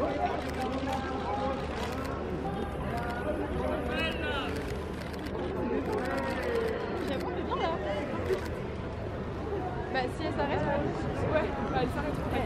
Hein. Bah si elle s'arrête, ouais, bah, elle s'arrête.